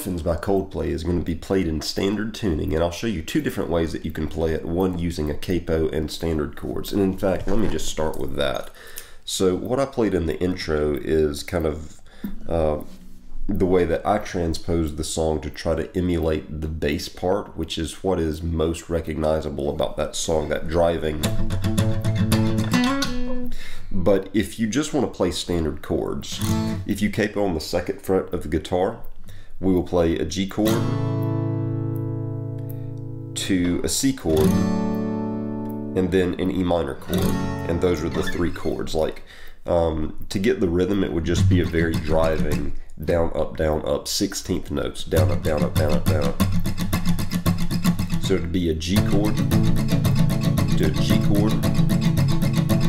Orphans by Coldplay is going to be played in standard tuning, and I'll show you two different ways that you can play it, one using a capo and standard chords. And in fact, let me just start with that. So what I played in the intro is kind of uh, the way that I transposed the song to try to emulate the bass part, which is what is most recognizable about that song, that driving. But if you just want to play standard chords, if you capo on the second fret of the guitar, we will play a G chord to a C chord and then an E minor chord. And those are the three chords. Like um, to get the rhythm, it would just be a very driving down, up, down, up, 16th notes, down, up, down, up, down, up, down. So it'd be a G chord to a G chord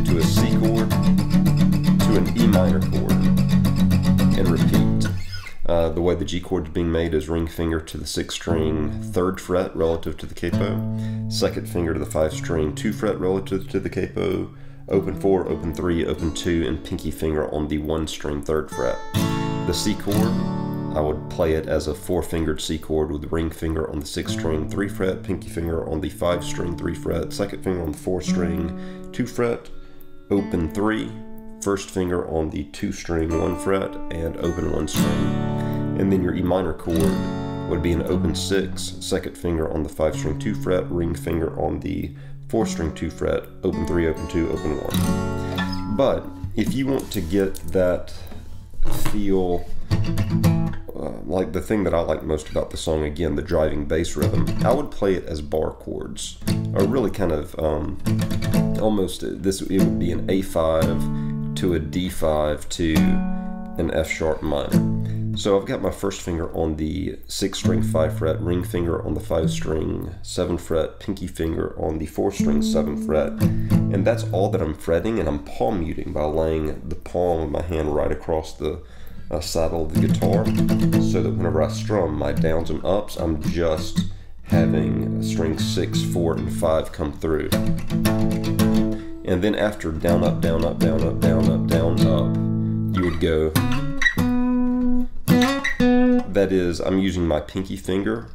to a C chord to an E minor chord. Uh, the way the G chord is being made is ring finger to the sixth string, third fret relative to the capo, second finger to the five string, two fret relative to the capo, open four, open three, open two, and pinky finger on the one string third fret. The C chord, I would play it as a four fingered C chord with ring finger on the sixth string, three fret, pinky finger on the five string, three fret, second finger on the four string, two fret, open three, first finger on the two string, one fret, and open one string. And then your E minor chord would be an open six, second finger on the five string two fret, ring finger on the four string two fret, open three, open two, open one. But if you want to get that feel uh, like the thing that I like most about the song, again, the driving bass rhythm, I would play it as bar chords, or really kind of um, almost this. It would be an A5 to a D5 to an F sharp minor. So I've got my first finger on the six string five fret, ring finger on the five string seven fret, pinky finger on the four string seven fret, and that's all that I'm fretting. And I'm palm muting by laying the palm of my hand right across the uh, saddle of the guitar, so that whenever I strum my downs and ups, I'm just having string six, four, and five come through. And then after down, up, down, up, down, up, down, up, down, up, you would go that is, I'm using my pinky finger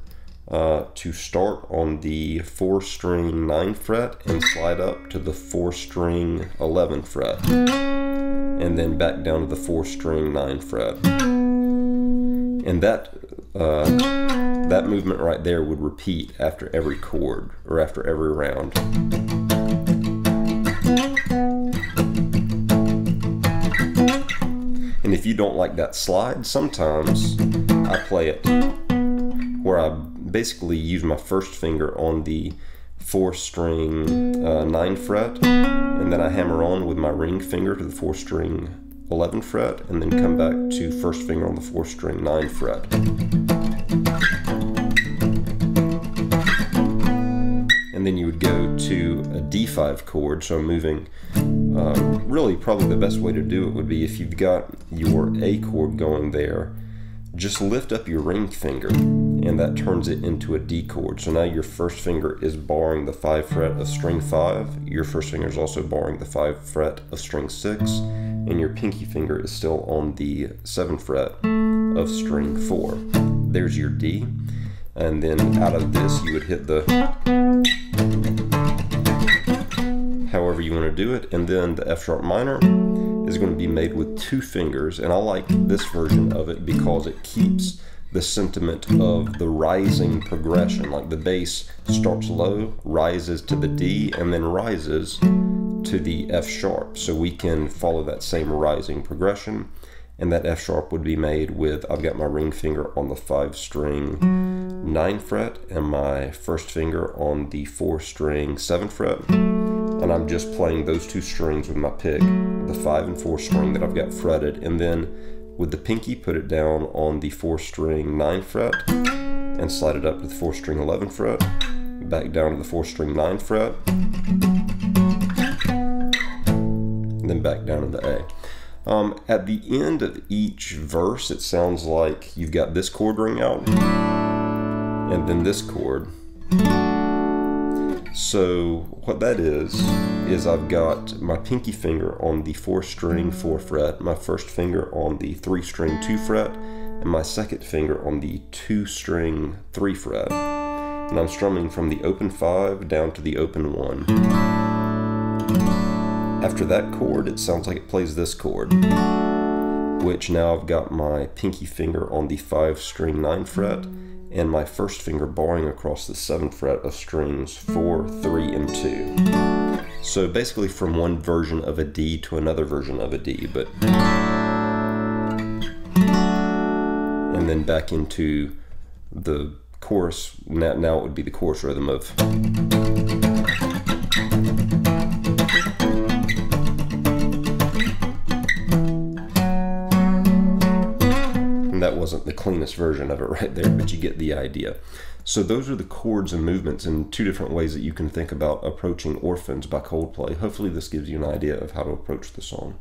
uh, to start on the 4 string 9 fret and slide up to the 4 string 11 fret and then back down to the 4 string 9 fret. And that uh, that movement right there would repeat after every chord or after every round. And if you don't like that slide, sometimes I play it where I basically use my first finger on the four string uh, 9 fret and then I hammer on with my ring finger to the four string 11 fret and then come back to first finger on the four string 9 fret. And then you would go to a D5 chord, so I'm moving uh, really probably the best way to do it would be if you've got your A chord going there, just lift up your ring finger and that turns it into a D chord. So now your first finger is barring the 5 fret of string 5, your first finger is also barring the 5 fret of string 6, and your pinky finger is still on the 7 fret of string 4. There's your D, and then out of this you would hit the however you want to do it. And then the F sharp minor is going to be made with two fingers. And I like this version of it because it keeps the sentiment of the rising progression. Like the bass starts low, rises to the D, and then rises to the F sharp. So we can follow that same rising progression. And that F sharp would be made with, I've got my ring finger on the five string nine fret and my first finger on the four string seven fret and I'm just playing those two strings with my pick, the five and four string that I've got fretted, and then with the pinky put it down on the four string nine fret and slide it up to the four string 11 fret, back down to the four string nine fret, and then back down to the A. Um, at the end of each verse, it sounds like you've got this chord ring out, and then this chord. So what that is, is I've got my pinky finger on the four string four fret, my first finger on the three string two fret, and my second finger on the two string three fret. And I'm strumming from the open five down to the open one. After that chord, it sounds like it plays this chord, which now I've got my pinky finger on the five string nine fret and my first finger barring across the seventh fret of strings four, three, and two. So basically from one version of a D to another version of a D, but and then back into the chorus. Now, now it would be the chorus rhythm of. Wasn't the cleanest version of it right there, but you get the idea. So those are the chords and movements and two different ways that you can think about approaching Orphans by Coldplay. Hopefully this gives you an idea of how to approach the song.